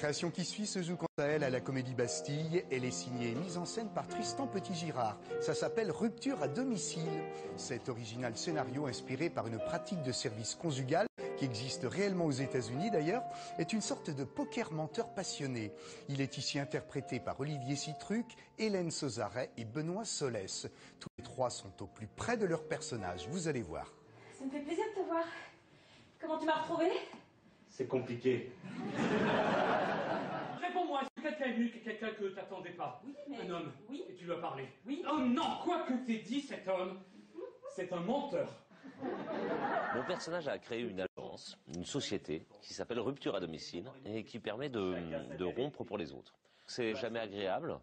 création qui suit se joue quant à elle à la Comédie Bastille. Elle est signée et mise en scène par Tristan Petit-Girard. Ça s'appelle Rupture à domicile. Cet original scénario inspiré par une pratique de service conjugal qui existe réellement aux États-Unis d'ailleurs, est une sorte de poker menteur passionné. Il est ici interprété par Olivier Citruc, Hélène Sozaret et Benoît Solès. Tous les trois sont au plus près de leur personnage, vous allez voir. Ça me fait plaisir de te voir. Comment tu m'as retrouvé C'est compliqué. Réponds-moi, est-ce que quelqu'un est venu, quelqu'un que t'attendais pas Oui, mais- Un homme oui. Et tu lui as parlé Oui. Oh non, quoi que t'aies dit cet homme, c'est un menteur. Mon personnage a créé une agence, une société qui s'appelle Rupture à domicile et qui permet de, de rompre pour les autres. C'est jamais agréable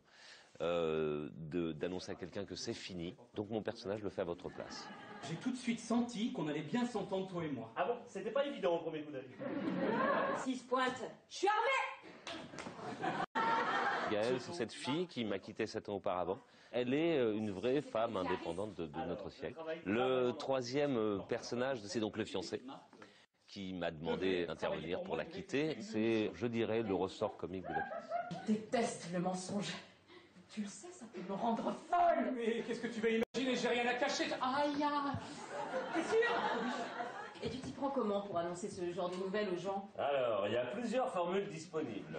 euh, d'annoncer à quelqu'un que c'est fini, donc mon personnage le fait à votre place. J'ai tout de suite senti qu'on allait bien s'entendre, toi et moi. Ah bon? C'était pas évident au premier coup d'œil. S'il se pointe, je suis armée Gaëlle, c'est cette fille qui m'a quitté sept ans auparavant. Elle est euh, une vraie femme indépendante de, de notre siècle. Le troisième euh, personnage, c'est donc le fiancé qui m'a demandé d'intervenir pour la quitter. C'est, je dirais, le ressort comique de la pièce. Je déteste le mensonge. Tu le sais, ça peut me rendre folle Mais qu'est-ce que tu vas imaginer? J'ai rien à cacher. Aïe, aïe. T'es sûr? Et tu t'y prends comment pour annoncer ce genre de nouvelles aux gens? Alors, il y a plusieurs formules disponibles.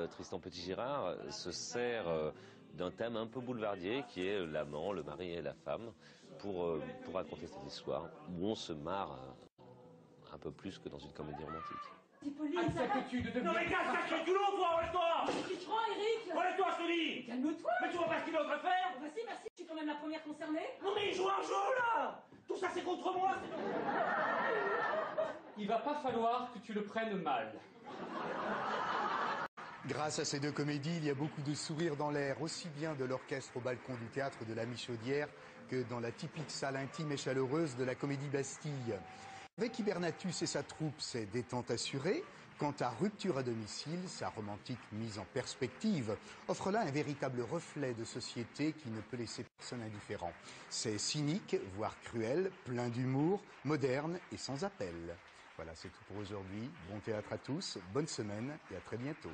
Euh, Tristan Petit-Girard, euh, se sert euh, d'un thème un peu boulevardier qui est l'amant, le mari et la femme pour, euh, pour raconter cette histoire où on se marre euh, un peu plus que dans une comédie romantique. Ça de Non mais gars, sacré culot, toi, relève-toi Tu te rends, Eric? Relève-toi, je te dis. Calme-toi. Mais tu vois pas ce qu'il est en train de faire? Vas-y, merci, je suis quand même la première concernée. Non mais il joue un jeu, là! Tout ça, c'est contre moi. Il va pas falloir que tu le prennes mal. Grâce à ces deux comédies, il y a beaucoup de sourires dans l'air, aussi bien de l'orchestre au balcon du théâtre de la Michaudière que dans la typique salle intime et chaleureuse de la Comédie Bastille. Avec Hibernatus et sa troupe, c'est détente assurée. Quant à Rupture à domicile, sa romantique mise en perspective offre là un véritable reflet de société qui ne peut laisser personne indifférent. C'est cynique, voire cruel, plein d'humour, moderne et sans appel. Voilà, c'est tout pour aujourd'hui. Bon théâtre à tous, bonne semaine et à très bientôt.